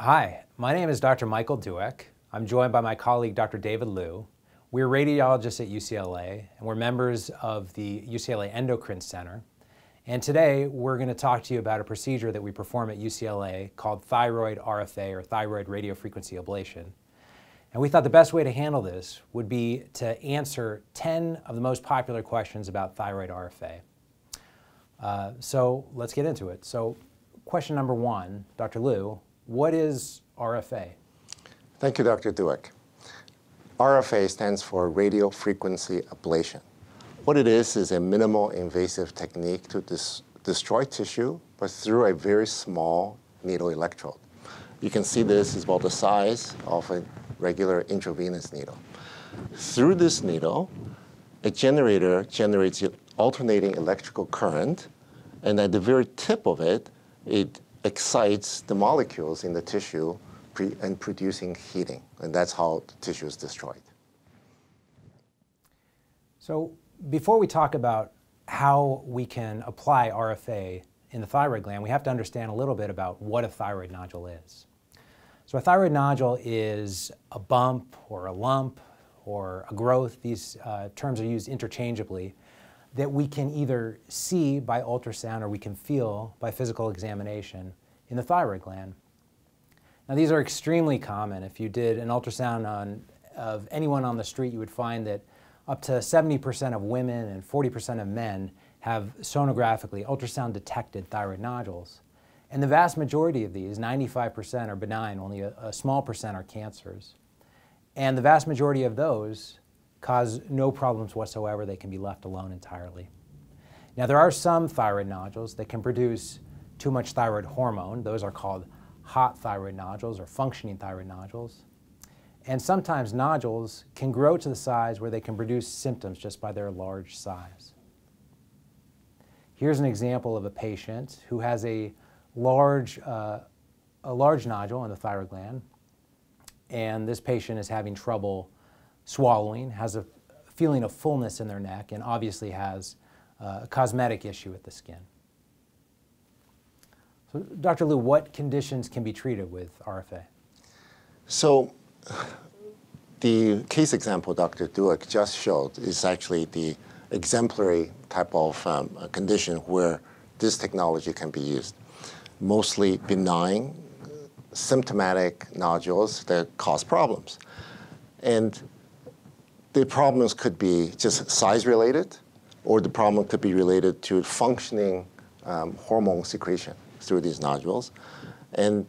Hi, my name is Dr. Michael Douek. I'm joined by my colleague, Dr. David Lu. We're radiologists at UCLA, and we're members of the UCLA Endocrine Center. And today, we're going to talk to you about a procedure that we perform at UCLA called thyroid RFA, or thyroid radiofrequency ablation. And we thought the best way to handle this would be to answer 10 of the most popular questions about thyroid RFA. Uh, so let's get into it. So question number one, Dr. Lu, what is RFA? Thank you, Dr. Douek. RFA stands for radio frequency ablation. What it is is a minimal invasive technique to dis destroy tissue, but through a very small needle electrode. You can see this is about the size of a regular intravenous needle. Through this needle, a generator generates alternating electrical current, and at the very tip of it, it excites the molecules in the tissue and producing heating, and that's how the tissue is destroyed. So before we talk about how we can apply RFA in the thyroid gland, we have to understand a little bit about what a thyroid nodule is. So a thyroid nodule is a bump or a lump or a growth. These uh, terms are used interchangeably that we can either see by ultrasound or we can feel by physical examination in the thyroid gland. Now these are extremely common. If you did an ultrasound on, of anyone on the street, you would find that up to 70% of women and 40% of men have sonographically ultrasound detected thyroid nodules. And the vast majority of these, 95%, are benign, only a, a small percent are cancers. And the vast majority of those cause no problems whatsoever. They can be left alone entirely. Now, there are some thyroid nodules that can produce too much thyroid hormone. Those are called hot thyroid nodules or functioning thyroid nodules. And sometimes nodules can grow to the size where they can produce symptoms just by their large size. Here's an example of a patient who has a large, uh, a large nodule in the thyroid gland, and this patient is having trouble swallowing, has a feeling of fullness in their neck, and obviously has uh, a cosmetic issue with the skin. So, Dr. Lu, what conditions can be treated with RFA? So, the case example Dr. Douek just showed is actually the exemplary type of um, condition where this technology can be used. Mostly benign, symptomatic nodules that cause problems. And the problems could be just size related, or the problem could be related to functioning um, hormone secretion through these nodules. And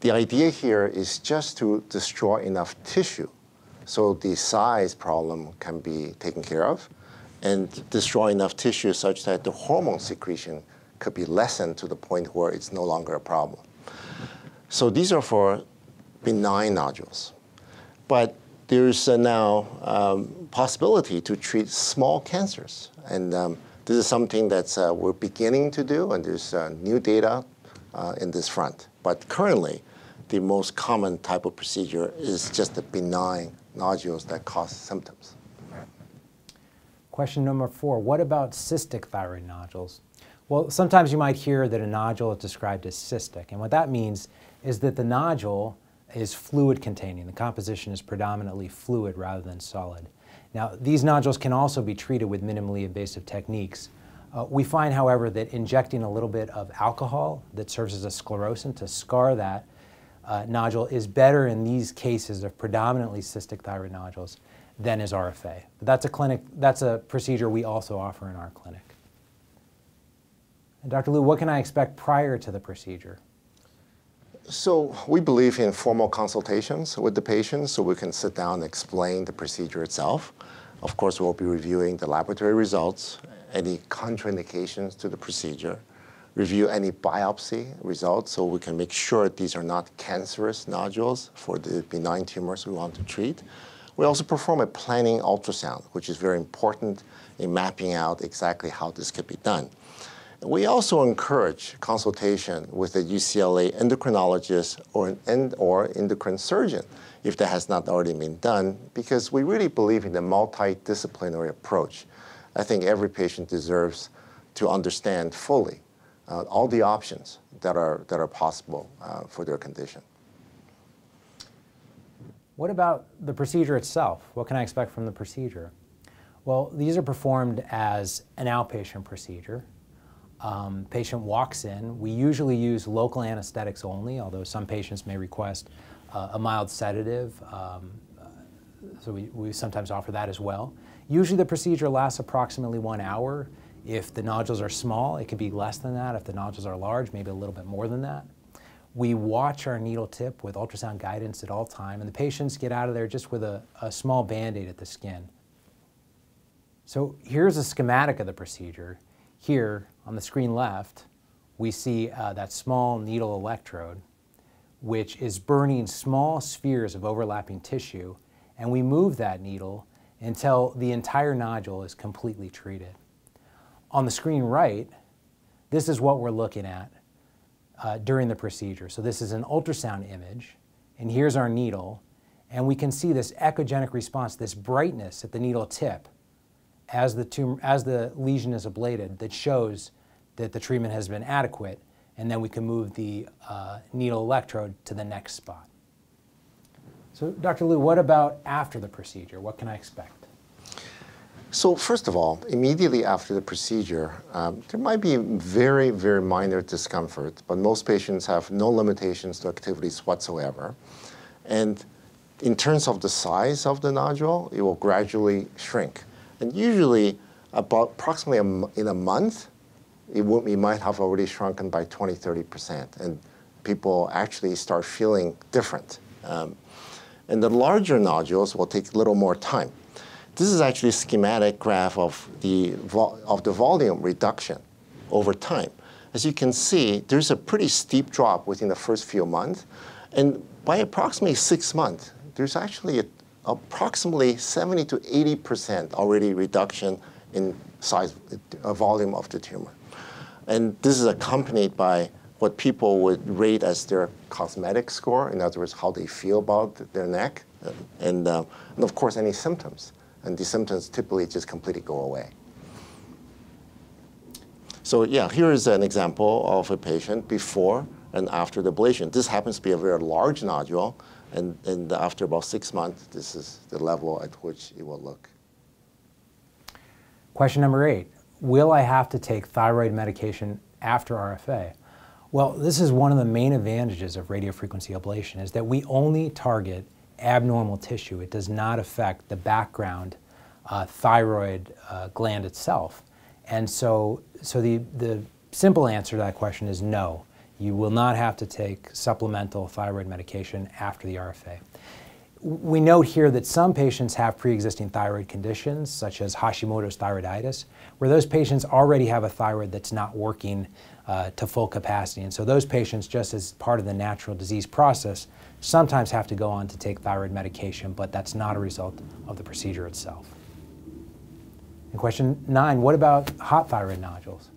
the idea here is just to destroy enough tissue so the size problem can be taken care of and destroy enough tissue such that the hormone secretion could be lessened to the point where it's no longer a problem. So these are for benign nodules. But there's now um, possibility to treat small cancers. And um, this is something that uh, we're beginning to do, and there's uh, new data uh, in this front. But currently, the most common type of procedure is just the benign nodules that cause symptoms. Question number four, what about cystic thyroid nodules? Well, sometimes you might hear that a nodule is described as cystic, and what that means is that the nodule is fluid containing. The composition is predominantly fluid rather than solid. Now, these nodules can also be treated with minimally invasive techniques. Uh, we find, however, that injecting a little bit of alcohol that serves as a sclerosant to scar that uh, nodule is better in these cases of predominantly cystic thyroid nodules than is RFA. But that's a clinic, that's a procedure we also offer in our clinic. And Dr. Lu, what can I expect prior to the procedure? So we believe in formal consultations with the patient so we can sit down and explain the procedure itself. Of course, we'll be reviewing the laboratory results, any contraindications to the procedure, review any biopsy results so we can make sure these are not cancerous nodules for the benign tumors we want to treat. We also perform a planning ultrasound, which is very important in mapping out exactly how this could be done. We also encourage consultation with a UCLA endocrinologist or an or endocrine surgeon if that has not already been done, because we really believe in the multidisciplinary approach. I think every patient deserves to understand fully uh, all the options that are, that are possible uh, for their condition. What about the procedure itself? What can I expect from the procedure? Well, these are performed as an outpatient procedure. Um, patient walks in. We usually use local anesthetics only, although some patients may request uh, a mild sedative. Um, uh, so we, we sometimes offer that as well. Usually the procedure lasts approximately one hour. If the nodules are small, it could be less than that. If the nodules are large, maybe a little bit more than that. We watch our needle tip with ultrasound guidance at all time, and the patients get out of there just with a, a small band-aid at the skin. So here's a schematic of the procedure. Here on the screen left, we see uh, that small needle electrode, which is burning small spheres of overlapping tissue, and we move that needle until the entire nodule is completely treated. On the screen right, this is what we're looking at uh, during the procedure. So this is an ultrasound image, and here's our needle, and we can see this echogenic response, this brightness at the needle tip as the, tumor, as the lesion is ablated that shows that the treatment has been adequate, and then we can move the uh, needle electrode to the next spot. So Dr. Lu, what about after the procedure? What can I expect? So first of all, immediately after the procedure, um, there might be very, very minor discomfort, but most patients have no limitations to activities whatsoever. And in terms of the size of the nodule, it will gradually shrink. And usually, about approximately a, in a month, it, will, it might have already shrunken by 20, 30%. And people actually start feeling different. Um, and the larger nodules will take a little more time. This is actually a schematic graph of the, of the volume reduction over time. As you can see, there's a pretty steep drop within the first few months. And by approximately six months, there's actually a, approximately 70 to 80% already reduction in size, uh, volume of the tumor. And this is accompanied by what people would rate as their cosmetic score, in other words, how they feel about their neck, and, uh, and of course, any symptoms and the symptoms typically just completely go away. So yeah, here is an example of a patient before and after the ablation. This happens to be a very large nodule, and, and after about six months, this is the level at which it will look. Question number eight, will I have to take thyroid medication after RFA? Well, this is one of the main advantages of radiofrequency ablation is that we only target abnormal tissue. It does not affect the background uh, thyroid uh, gland itself. And so, so the, the simple answer to that question is no. You will not have to take supplemental thyroid medication after the RFA. We note here that some patients have pre-existing thyroid conditions, such as Hashimoto's thyroiditis, where those patients already have a thyroid that's not working uh, to full capacity. And so those patients, just as part of the natural disease process, sometimes have to go on to take thyroid medication, but that's not a result of the procedure itself. And question nine, what about hot thyroid nodules?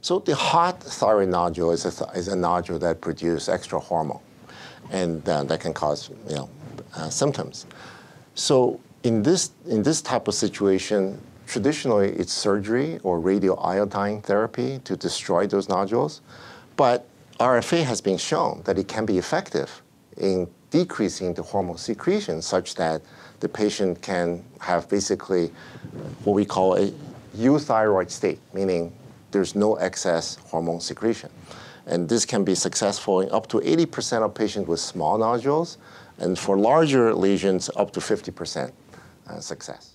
So the hot thyroid nodule is a, is a nodule that produces extra hormone, and uh, that can cause you know, uh, symptoms. So in this, in this type of situation, traditionally it's surgery or radioiodine therapy to destroy those nodules. But RFA has been shown that it can be effective in decreasing the hormone secretion such that the patient can have basically what we call a euthyroid state, meaning there's no excess hormone secretion. And this can be successful in up to 80% of patients with small nodules, and for larger lesions, up to 50% uh, success.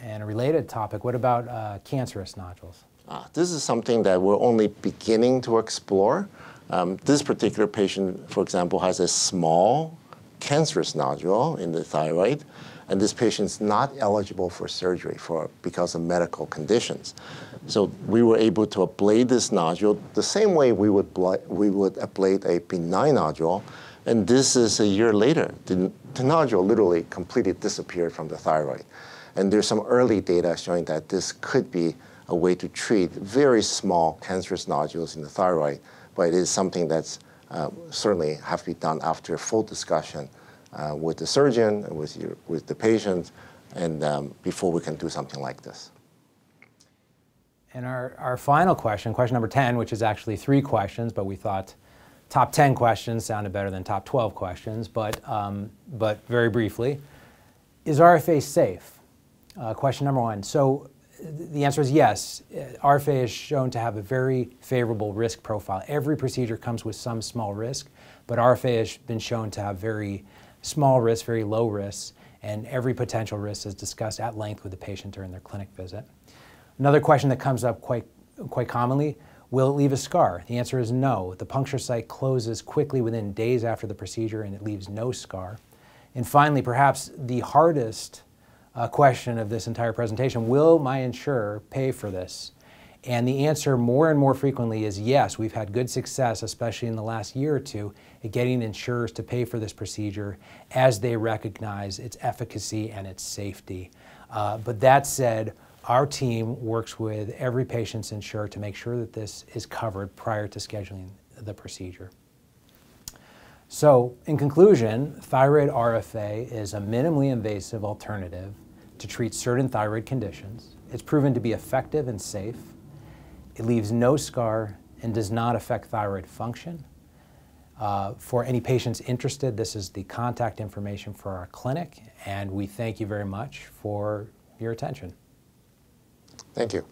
And a related topic, what about uh, cancerous nodules? Uh, this is something that we're only beginning to explore. Um, this particular patient, for example, has a small cancerous nodule in the thyroid, and this patient is not eligible for surgery for, because of medical conditions. So we were able to ablate this nodule the same way we would, we would ablate a benign nodule, and this is a year later. The, the nodule literally completely disappeared from the thyroid. And there's some early data showing that this could be a way to treat very small cancerous nodules in the thyroid but it is something that's uh, certainly have to be done after a full discussion with the surgeon, with, your, with the patient, and um, before we can do something like this. And our, our final question, question number 10, which is actually three questions, but we thought top 10 questions sounded better than top 12 questions, but, um, but very briefly, is RFA safe? Uh, question number one. So the answer is yes. RFA is shown to have a very favorable risk profile. Every procedure comes with some small risk, but RFA has been shown to have very small risk, very low risks, and every potential risk is discussed at length with the patient during their clinic visit. Another question that comes up quite, quite commonly, will it leave a scar? The answer is no. The puncture site closes quickly within days after the procedure and it leaves no scar. And finally, perhaps the hardest uh, question of this entire presentation, will my insurer pay for this? And the answer more and more frequently is yes. We've had good success, especially in the last year or two, at getting insurers to pay for this procedure as they recognize its efficacy and its safety. Uh, but that said, our team works with every patient's insurer to make sure that this is covered prior to scheduling the procedure. So, in conclusion, thyroid RFA is a minimally invasive alternative to treat certain thyroid conditions. It's proven to be effective and safe. It leaves no scar and does not affect thyroid function. Uh, for any patients interested, this is the contact information for our clinic, and we thank you very much for your attention. Thank you.